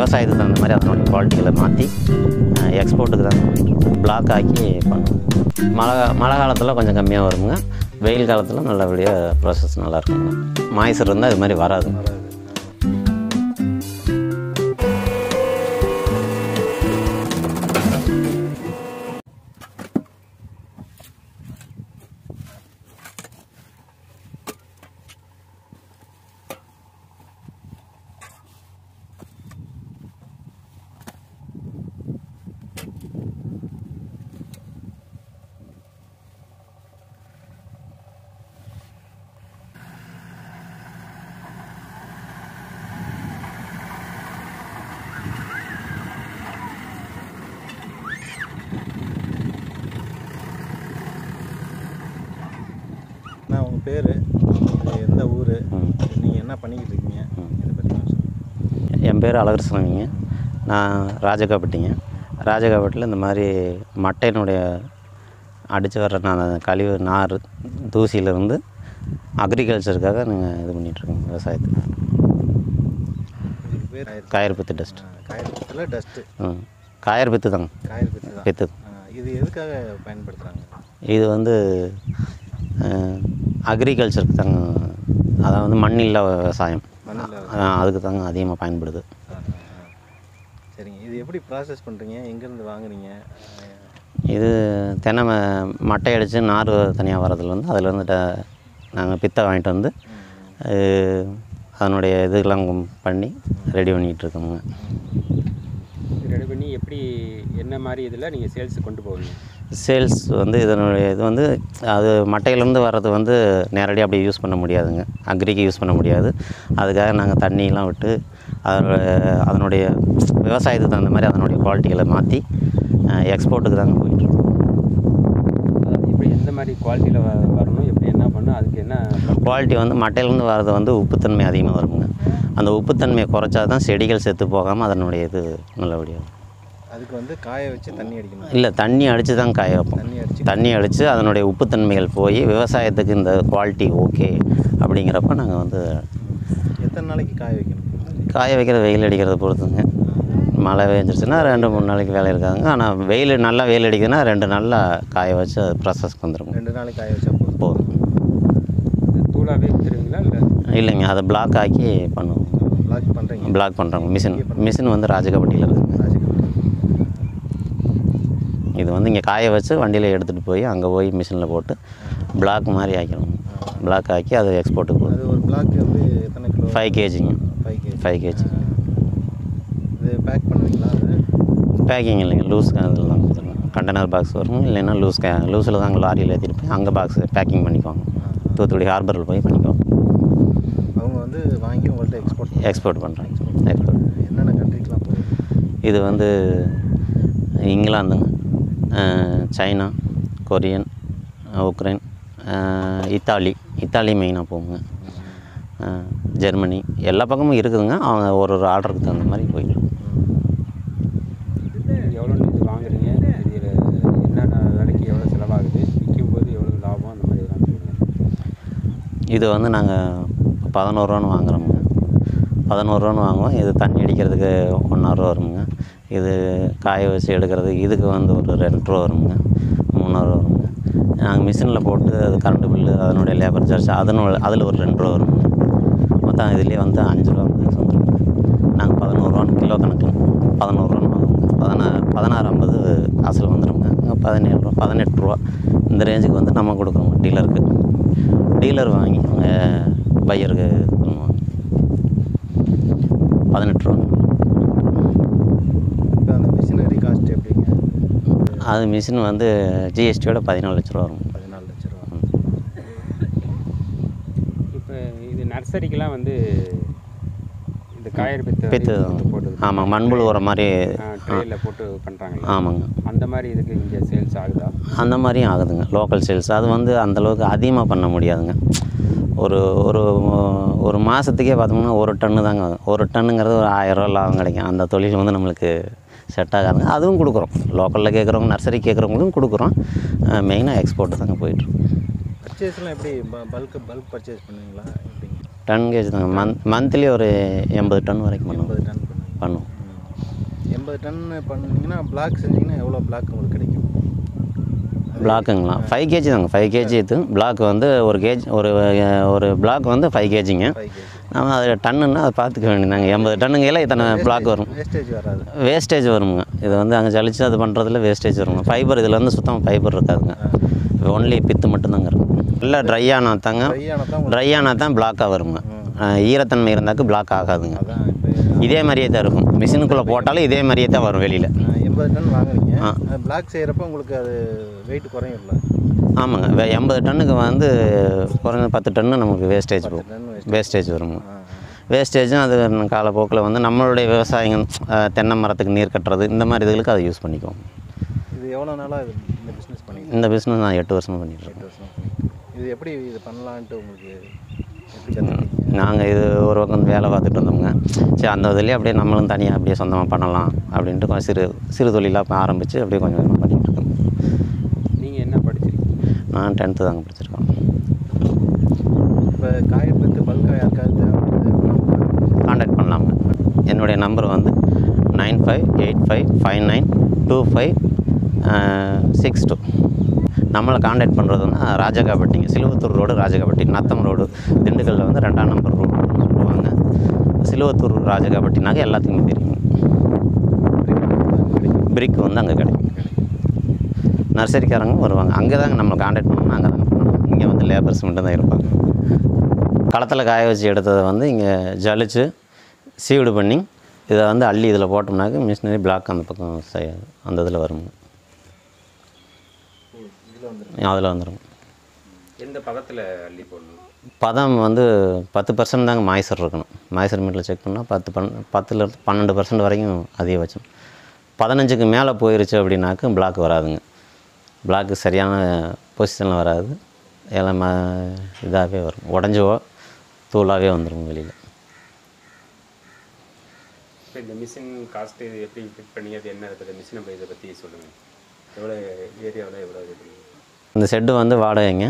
விவசாயத்துக்கு தகுந்த மாதிரி அதனுடைய குவாலிட்டிகளை மாற்றி எக்ஸ்போர்ட்டுக்கு தான் பிளாக் ஆக்கி பண்ணுவோம் மழை மழை காலத்தில் கொஞ்சம் கம்மியாக வருங்க. வெயில் காலத்தில் நல்லபடியாக ப்ராசஸ் நல்லாயிருக்குங்க மாய்ச்சர் இருந்தால் இது மாதிரி வராது பேர் எந்த ஊர். நீங்கள் என்ன பண்ணிக்கிட்டு இருக்கீங்க இதை பற்றி என் பேர் அழகரசனவிங்க. நான் ராஜகாப்பட்டிங்க ராஜகாப்பட்டில் இந்த மாதிரி மட்டையினுடைய அடித்து வர்ற நான் கழிவு நார் தூசியிலேருந்து அக்ரிகல்ச்சருக்காக நீங்கள் இது பண்ணிகிட்ருக்கோங்க விவசாயத்துக்கு. இதுக்கு பேர் காயர்பித்து டஸ்ட் காயத்தில் டஸ்ட்டு ம். காயர்பித்து தாங்க காயல் பித்து. பித்து இது எதுக்காக பயன்படுத்துகிறாங்க இது வந்து அக்ரிகல்ச்சருக்கு தாங்க அதாவது வந்து மண்ணில்லா விவசாயம். அதுக்கு தாங்க அதிகமாக பயன்படுது. சரிங்க. இது எப்படி ப்ராசஸ் பண்ணுறீங்க எங்கேருந்து வாங்குறீங்க? இது தென்னை மட்டை அடித்து நார் தனியாக வரதுல வந்து அதில் வந்துட்டு நாங்கள் பித்தை வாங்கிட்டு வந்து அதனுடைய இதெல்லாம் பண்ணி ரெடி பண்ணிகிட்டு இருக்கோங்க. ரெடி பண்ணி எப்படி என்ன மாதிரி இதில் நீங்கள் சேல்ஸுக்கு கொண்டு போவீங்க? சேல்ஸ் வந்து இதனுடைய இது வந்து அது மட்டையிலேருந்து வர்றது வந்து நேரடியாக அப்படி யூஸ் பண்ண முடியாதுங்க. அக்ரிக்கு யூஸ் பண்ண முடியாது. அதுக்காக நாங்கள் தண்ணியெலாம் விட்டு அதோட அதனுடைய விவசாயத்துக்கு தகுந்த மாதிரி அதனுடைய குவாலிட்டிகளை மாற்றி எக்ஸ்போர்ட்டுக்கு தாங்க போயிட்டுருக்கோம். இப்படி எந்த மாதிரி குவாலிட்டியில் வரணும்? எப்படி என்ன பண்ணணும்? அதுக்கு என்ன குவாலிட்டி வந்து மட்டையிலேருந்து வர்றது வந்து உப்புத்தன்மை அதிகமாக வருங்க. அந்த உப்புத்தன்மையை குறைச்சா தான் செடிகள் செத்து போகாமல் அதனுடைய இது நல்லபடியாக அதுக்கு வந்து காய வச்சு தண்ணி அடிக்கணும். இல்லை தண்ணி அடித்து தான் காய வைப்போம். தண்ணி அடிச்சு தண்ணி அடித்து அதனுடைய உப்புத்தன்மைகள் போய் விவசாயத்துக்கு இந்த குவாலிட்டி ஓகே அப்படிங்கிறப்ப நாங்கள் வந்து எத்தனை நாளைக்கு காய வைக்கணும்? காய வைக்கிற வெயில் அடிக்கிறத பொறுத்துங்க. மழை பெஞ்சிருச்சுன்னா ரெண்டு மூணு நாளைக்கு வேலை இருக்காங்க ஆனால் வெயில் நல்லா வெயில் அடிக்குதுன்னா ரெண்டு நாளில் காய வச்சு அது ப்ராசஸ்க்கு வந்துருங்க. ரெண்டு நாளைக்கு காய வச்சா போதும். போதும். தூளாகவே விற்றுருவீங்களா இல்லை? இல்லைங்க அதை பிளாக் ஆக்கி பண்ணுவோம். பிளாக் பண்ணுறீங்க பிளாக் பண்ணுறோங்க மிஷின் மிஷின் வந்து ராஜகப்பட்டியில் இருக்குங்க இது வந்து இங்கே காய வச்சு வண்டியில் எடுத்துகிட்டு போய் அங்கே போய் மிஷினில் போட்டு பிளாக் மாதிரி ஆக்கிடுவோம் பிளாக் ஆக்கி அது எக்ஸ்போர்ட்டுக்கு போகுது ஒரு பிளாக் வந்து எத்தனை kilo five கேஜிங்க five K G five K G இது பேக் பண்ணுவீங்களா பேக்கிங் இல்லைங்க. லூஸ் இதில் தான் கொடுத்துருவோம் கண்டெய்னர் பாக்ஸ் வரும். இல்லைன்னா லூஸ் கே லூஸில் தான் லாரியில் ஏற்றிட்டு போய் அங்கே பாக்ஸ் பேக்கிங் பண்ணிக்குவாங்க. தூத்துக்குடி ஹார்பரில் போய் பண்ணிக்குவாங்க. அவங்க வந்து வாங்கி உங்கள்கிட்ட எக்ஸ்போர்ட் எக்ஸ்போர்ட் பண்ணுறாங்க எக்ஸ்போர்ட் என்னென்ன கண்ட்ரிக்கெலாம் போகுது இது வந்து இங்கிலாந்துங்க China Korean Ukraine Italy Italy மெயினாக போகுங்க. ஜெர்மனி எல்லா பக்கமும் இருக்குதுங்க. அவங்க ஒரு ஒரு ஆர்டருக்கு தகுந்த மாதிரி போயிட்டு எவ்வளோ இது வாங்குறீங்க? என்னென்ன வேலைக்கு எவ்வளோ செலவாகுது? விற்கும் போது எவ்வளோ லாபம்? அந்த மாதிரி இது வந்து நாங்கள் பதினோருவான்னு வாங்குறோமுங்க. பதினோருவான்னு வாங்குவோம். இது தண்ணி அடிக்கிறதுக்கு ஒன்றாயிரம் வருங்க இது காய வச்சு எடுக்கிறது. இதுக்கு வந்து ஒரு ரெண்டு ரூபா வருங்க மூணாயிரம் வருங்க. நாங்கள் மிஷினில் போட்டு அது கரண்ட் பில்லு அதனுடைய லேபர் சார்ஜ் அதனோட அதில் ஒரு ரெண்டு ரூபா வருங்க. மொத்தம் இதுலேயே வந்து அஞ்சு ரூபா வந்து வந்துருங்க நாங்கள் பதினோருவான்னு கிலோ கணக்கில் பதினோருவான்னு வாங்குவோங்க பதினா பதினாறு ஐம்பது அசல் வந்துடுங்க பதினேழு ரூபா பதினெட்டு ரூபா இந்த ரேஞ்சுக்கு வந்து நம்ம கொடுக்குறோம் டீலருக்கு. டீலர் வாங்கி அவங்க பையருக்கு பண்ணுவாங்க பதினெட்டு ரூபா இப்போ அந்த மிஷினரி காஸ்ட் எப்படிங்க அது மிஷின் வந்து ஜிஎஸ்டியோட பதினாலு லட்ச ரூபா வரும். பதினாலு லட்ச ரூபா. இப்போ இது நர்சரிக்கெலாம் வந்து இந்த காயர் பித்து பித்து போட்டு ஆமாம் மண்புழு உரம் மாதிரி ட்ரெயிலில் போட்டு பண்ணுறாங்களா ஆமாங்க. அந்த மாதிரி இதுக்கு இங்கே சேல்ஸ் ஆகுதா? அந்த மாதிரியும் ஆகுதுங்க. Local sales. அது வந்து அந்தளவுக்கு அதிகமாக பண்ண முடியாதுங்க. ஒரு ஒரு ஒரு மாதத்துக்கே பார்த்தோம்னா ஒரு டன்னு தாங்க. ஒரு டன்னுங்கிறது ஒரு ஆயிரரூவா லாபம் கிடைக்கும். அந்த தொழில் வந்து நம்மளுக்கு செட் ஆகாதுங்க அதுவும் கொடுக்குறோம். லோக்கலில் கேட்குறவங்க நர்சரி கேட்குறவங்களுக்கும் கொடுக்குறோம். மெயினாக எக்ஸ்போர்ட் தாங்க போயிட்டுருக்கோம் பர்ச்சேஸ்லாம் எப்படி பல்க் பல்க் பர்ச்சேஸ் பண்ணுவீங்களா? டன் கேஜ் தாங்க. மந்த் மந்த்லி ஒரு எண்பது டன் வரைக்கும் பண்ணுவோம். டன் பண்ணுவோம். எண்பது டன் பண்ணீங்கன்னா பிளாக் செஞ்சீங்கன்னா எவ்வளோ பிளாக் உங்களுக்கு கிடைக்கும்? பிளாக்குங்களா ஃபைவ் கேஜி தாங்க. ஃபைவ் கேஜி இது பிளாக் வந்து ஒரு கேஜ் ஒரு ஒரு பிளாக் வந்து ஃபைவ் கேஜிங்க நம்ம அது டன்னுன்னா அதை பார்த்துக்க வேண்டியதாங்க எண்பது டன்னுங்கையில் இத்தனை பிளாக் வரும். வேஸ்டேஜ் வராது. வேஸ்டேஜ் வருங்க. இது வந்து அங்கே ஜலிச்சு அது பண்ணுறதுல வேஸ்டேஜ் வருங்க. ஃபைபர் இதில் வந்து சுத்தமாக ஃபைபர் இருக்காதுங்க. ஒன்லி பித்து மட்டும்தாங்க இருக்கும் இல்லை ட்ரை ஆனால் தாங்க ட்ரை ஆனால் தான் பிளாக்காக வருங்க. ஈரத்தன்மை இருந்தாக்க பிளாக் ஆகாதுங்க. இதே மாதிரியே தான் இருக்கும். மிஷினுக்குள்ளே போட்டாலும் இதே மாதிரியே தான் வரும் வெளியில். எண்பது டன் வாங்குறீங்க. பிளாக் செய்கிறப்ப உங்களுக்கு அது வெயிட் குறையும்ல. ஆமாங்க எண்பது டன்னுக்கு வந்து குறைஞ்ச பத்து டன்னு நமக்கு வேஸ்டேஜ் போகும் வேஸ்டேஜ் ஆ வேஸ்டேஜும் அது காலப்போக்கில் வந்து நம்மளுடைய விவசாயிங்க தென்னை மரத்துக்கு நீர் கட்டுறது இந்த மாதிரி இதுகளுக்கு அதை யூஸ் பண்ணிக்குவோம். இது எவ்வளோ நாளாக இது இந்த பிஸ்னஸ் பண்ணிட்டு இந்த பிஸ்னஸ் நான் எட்டு வருஷமாக பண்ணிட்டு இருக்கேன். எட்டு வருஷமா பண்ணிட்டு இது எப்படி இது பண்ணலான்ட்டு உங்களுக்கு நாங்கள் இது ஒரு பக்கம் வேலை பார்த்துட்டு இருந்தோம்ங்க சரி அந்த இதுலேயே அப்படியே நம்மளும் தனியாக அப்படியே சொந்தமாக பண்ணலாம் அப்படின்ட்டு கொஞ்சம் சிறு சிறு தொழிலாக ஆரம்பித்து அப்படியே கொஞ்சம் கொஞ்சமாக பண்ணிகிட்டு இருக்கோம் நீங்கள் என்ன படிச்சிருக்கீங்க நான் டென்த்து தாங்க படிச்சிருக்கோம் இப்போ காயப்பத்து பல்காக யாருக்காவது காண்டாக்ட் பண்ணலாமுங்க என்னுடைய நம்பர் வந்து nine five eight five five nine two five six two நம்மளை காண்டாக்ட் பண்ணுறதுன்னா ராஜகாப்பட்டிங்க சிலுவத்தூர் ரோடு ராஜகாப்பட்டி நத்தம் ரோடு திண்டுக்கல்லில் வந்து ரெண்டாம் நம்பர் ரோடு சொல்லுவாங்க. சிலுவத்தூர் ராஜகாப்பட்டினாக்க எல்லாத்துக்குமே தெரியும். பிரிக் வந்து அங்கே கிடைக்கும். நர்சரிக்காரங்க வருவாங்க. அங்கே தாங்க நம்ம காண்டாக்ட் பண்ணணும். அங்கே தாங்க பண்ணணும். இங்கே வந்து லேபர்ஸ் மட்டும் தான் இருப்பாங்க. களத்தில் காய வச்சு எடுத்ததை வந்து இங்கே ஜலிச்சு சீவுடு பண்ணி இதை வந்து அள்ளி இதில் போட்டோம்னாக்க மிஷினரி பிளாக் அந்த பக்கம் செ- அந்த இதில் வருங்க அதில் வந்துடும் எந்த பதத்தில் அள்ளி போடணும்? பதம் வந்து பத்து பர்சன்ட் தாங்க மாய்ச்சர் இருக்கணும். மாய்ச்சர் மீட்டில் செக் பண்ணால் பத்து பன் பத்துலேருந்து பன்னெண்டு பர்சன்ட் வரைக்கும் அதிகபட்சம். பதினஞ்சுக்கு மேலே போயிருச்சு அப்படின்னாக்க பிளாக் வராதுங்க. பிளாக்கு சரியான பொசிஷனில் வராது. எல்லாம் இதாகவே வரும். உடஞ்சவோ தூளாகவே வந்துடும் வெளியில். இப்போ இந்த மிஷின் காஸ்ட்டு எப்படி ஃபிட் பண்ணி அது என்ன இருக்குது? மிஷினை இதை பற்றி சொல்லுங்கள் எவ்வளோ ஏரியாவில் எவ்வளோ இது? இந்த செட்டு வந்து வாடகைங்க.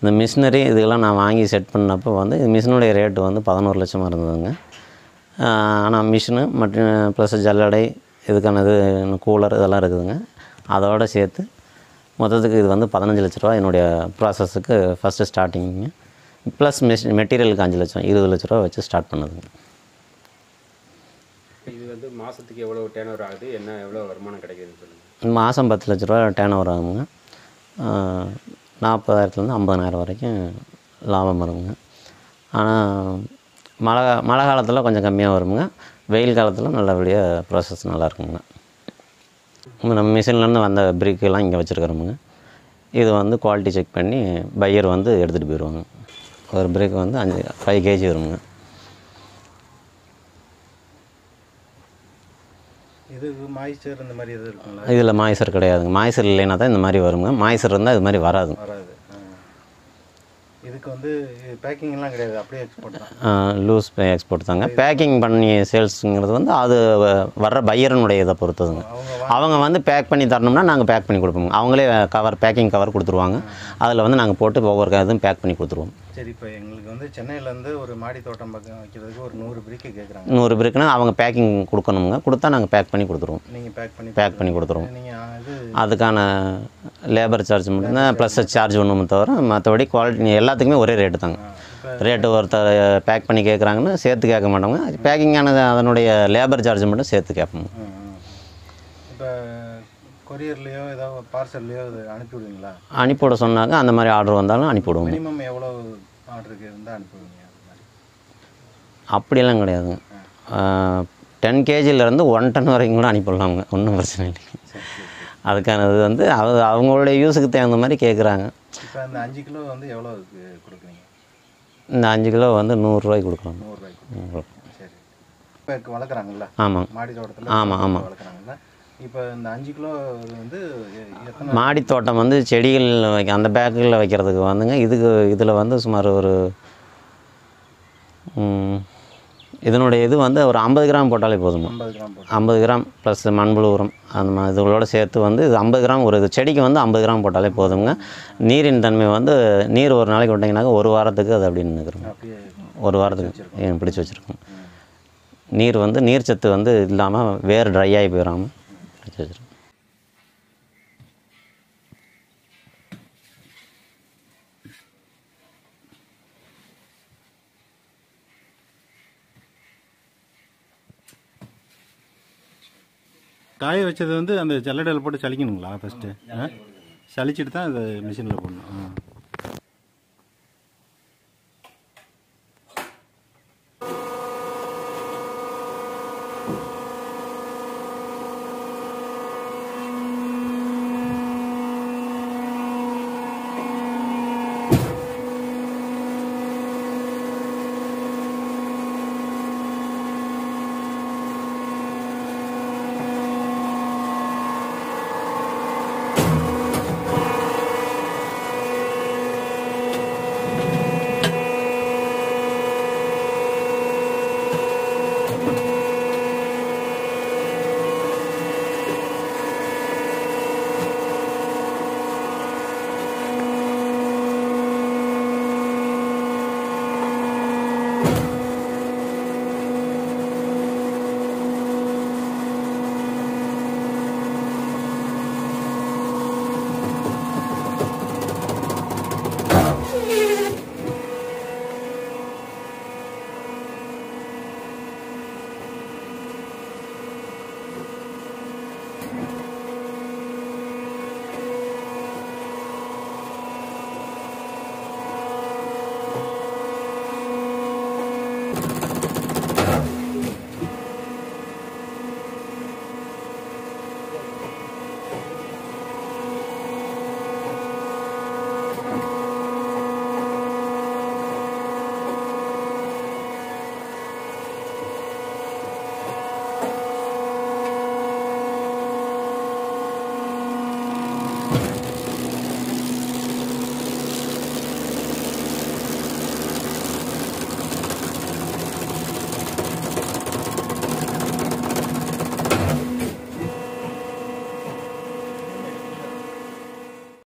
இந்த மிஷினரி இதெல்லாம் நான் வாங்கி செட் பண்ணப்போ வந்து இந்த மிஷினுடைய ரேட்டு வந்து பதினோரு லட்சமாக இருந்ததுங்க. ஆனால் மிஷினு மற்றும் ப்ளஸ் ஜல்லடை இதுக்கானது கூலர் இதெல்லாம் இருக்குதுங்க. அதோட சேர்த்து மொத்தத்துக்கு இது வந்து பதினஞ்சு லட்ச ரூபா என்னுடைய ப்ராசஸுக்கு ஃபஸ்ட்டு ஸ்டார்டிங்குங்க ப்ளஸ் மிஷின் மெட்டீரியலுக்கு அஞ்சு லட்சம் இருபது லட்ச ரூபா வச்சு ஸ்டார்ட் பண்ணுதுங்க. இது வந்து மாதத்துக்கு எவ்வளோ டேர்ன் ஓவர் ஆகுது? என்ன எவ்வளோ வருமானம் கிடைக்குதுன்னு சொல்லுங்கள் மாதம் பத்து லட்ச ரூபா டேர்ன் ஓவர் ஆகுங்க நாற்பதாயிரத்துலேருந்து ஐம்பதாயிரம் வரைக்கும் லாபம் வருங்க. ஆனால் மழை மழை காலத்தில் கொஞ்சம் கம்மியாக வருங்க. வெயில் காலத்தில் நல்லபடியாக ப்ராசஸ் நல்லா இருக்குங்க. இங்க நம்ம மிஷின்லேருந்து வந்த பிரிக்கெல்லாம் இங்கே வச்சுருக்குறோமுங்க. இது வந்து குவாலிட்டி செக் பண்ணி பையர் வந்து எடுத்துகிட்டு போயிடுவாங்க ஒரு பிரேக் வந்து அஞ்சு ஃபைவ் கேஜி வருங்க. இது மாய்ச்சர் இந்த மாதிரி எதுவும் இருக்குங்களா? இதில் மாய்சர் கிடையாதுங்க. மாய்சர் இல்லைன்னா தான் இந்த மாதிரி வருங்க. மாய்சர் இருந்தால் இது மாதிரி வராதுங்க. வராது. இதுக்கு வந்து பேக்கிங்லாம் கிடையாது அப்படியே எக்ஸ்போர்ட் தான். லூஸ் எக்ஸ்போர்ட் தாங்க. பேக்கிங் பண்ணி சேல்ஸுங்கிறது வந்து அது வ- வர்ற பையரனுடைய இதை பொறுத்ததுங்க. அவங்க வந்து பேக் பண்ணி தரணும்னா நாங்கள் பேக் பண்ணி கொடுப்போங்க. அவங்களே கவர் பேக்கிங் கவர் கொடுத்துருவாங்க. அதில் வந்து நாங்கள் போட்டு ஒவ்வொரு இதுவும் பேக் பண்ணி கொடுத்துருவோம். சரி இப்போ எங்களுக்கு வந்து சென்னையிலேருந்து ஒரு மாடி தோட்டம் பக்கம் வைக்கிறதுக்கு ஒரு நூறு பிரிக்கு கேட்குறாங்க நூறு பேருக்குன்னா அவங்க பேக்கிங் கொடுக்கணுங்க. கொடுத்தா நாங்கள் பேக் பண்ணி கொடுத்துருவோம். நீங்கள் பேக் பண்ணி பேக் பண்ணி கொடுத்துருவோம். நீங்கள் இது அதுக்கான லேபர் சார்ஜ் மட்டும்தான் ப்ளஸ் சார்ஜ் ஒன்றுமே தவிர மற்றபடி குவாலிட்டி எல்லாத்துக்குமே ஒரே ரேட்டு தாங்க. ரேட்டு ஒருத்தர் பேக் பண்ணி கேட்குறாங்கன்னா சேர்த்து கேட்க மாட்டோங்க. பேக்கிங்கானது அதனுடைய லேபர் சார்ஜ் மட்டும் சேர்த்து கேட்போம். கொரியர்லேயோ ஏதோ பார்சல்லையோ இது அனுப்பி விடுவீங்களா அனுப்பிவிட சொன்னாங்க. அந்த மாதிரி ஆர்டர் வந்தாலும் அனுப்பிவிடுவோம். மினிமம் எவ்வளோ ஆர்டருக்கு இருந்தால் மாதிரி? அப்படியெல்லாம் கிடையாதுங்க டென் கேஜிலேருந்து ஒன் டன் வரைக்கும் கூட அனுப்பிடலாமுங்க. ஒன்றும் பிரச்சனை இல்லை. அதுக்கானது வந்து அவ அவங்களுடைய யூஸுக்கு தகுந்த மாதிரி கேட்குறாங்க இப்போ அந்த அஞ்சு கிலோ வந்து எவ்வளோ கொடுக்குறீங்க? இந்த அஞ்சு கிலோ வந்து நூறுரூவாய்க்கு கொடுக்கலாம். நூறுரூவாய்க்கு சரி. இப்போ வளர்க்குறாங்கல்ல? ஆமாங்க. மாடி தோட்டத்தில் ஆமாம் ஆமாம் வளர்க்குறாங்கல்ல? இப்போ இந்த அஞ்சு கிலோ வந்து மாடி தோட்டம் வந்து செடிகள் வைக்க அந்த பேக்கில் வைக்கிறதுக்கு வந்துங்க. இதுக்கு இதில் வந்து சுமார் ஒரு இதனுடைய இது வந்து ஒரு ஐம்பது கிராம் போட்டாலே போதுமா ஐம்பது கிராம் ப்ளஸ் மண்புழு உரம் அந்த மாதிரி இதுகளோட சேர்த்து வந்து இது ஐம்பது கிராம் ஒரு இது செடிக்கு வந்து ஐம்பது கிராம் போட்டாலே போதுங்க. நீரின் தன்மை வந்து நீர் ஒரு நாளைக்கு விட்டிங்கனாக்கா ஒரு வாரத்துக்கு அது அப்படின்னு அப்படியே ஒரு வாரத்துக்கு பிடிச்சி வச்சுருக்கோம். நீர் வந்து நீர் சத்து வந்து இல்லாமல் வேர் ட்ரை ஆகி போயிடாமல் வச்சு வச்சிருக்கோம் காய வச்சது வந்து அந்த ஜல்லடையில் போட்டு சலிக்கணுங்களா ஃபஸ்ட்டு சலிச்சுட்டு தான் அதை மிஷினில் போடணும். ஆ.